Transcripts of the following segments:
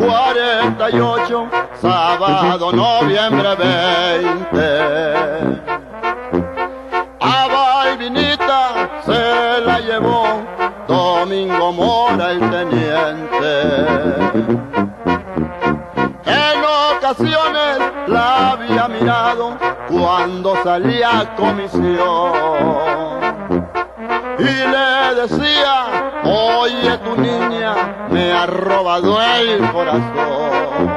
38, sábado, noviembre 20. A Balvinita se la llevó Domingo Mora el teniente. En ocasiones la había mirado cuando salía a comisión. Y le decía, oye tu niña, me ha robado el corazón.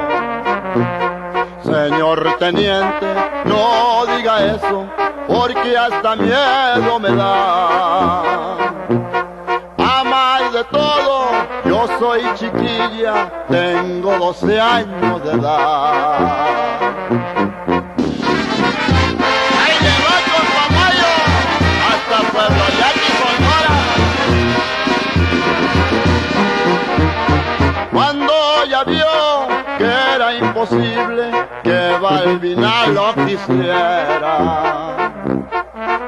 Señor teniente, no diga eso, porque hasta miedo me da. A más de todo, yo soy chiquilla, tengo 12 años de edad. Cuando ya vio que era imposible que Balbina lo quisiera.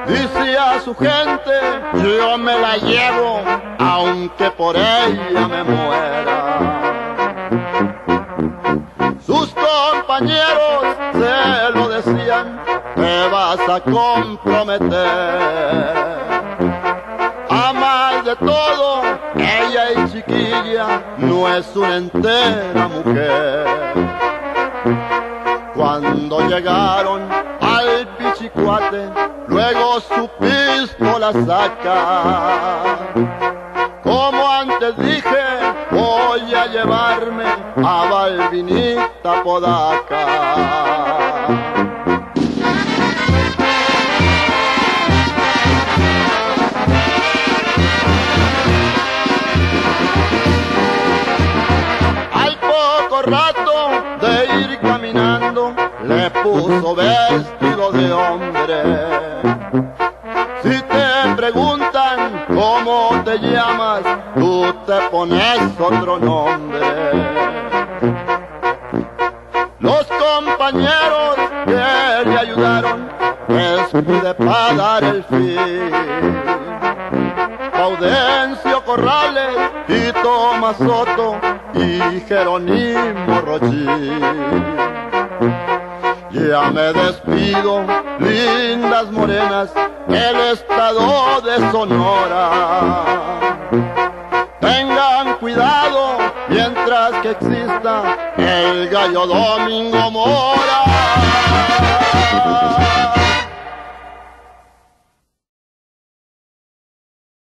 Dice a su gente, yo me la llevo, aunque por ella me muera. Sus compañeros se lo decían, te vas a comprometer. A más de todo, es chiquilla, no es una entera mujer. Cuando llegaron al pichicuate, luego su pistola saca. Como antes dije, voy a llevarme a Balvinita Podaca. Le puso vestido de hombre. Si te preguntan cómo te llamas, tú te pones otro nombre. Los compañeros que le ayudaron, despide para dar el fin. Audencio Corrales y Tomás Soto y Jerónimo Rochín. Ya me despido, lindas morenas, el estado de Sonora. Tengan cuidado mientras que exista el gallo Domingo Mora.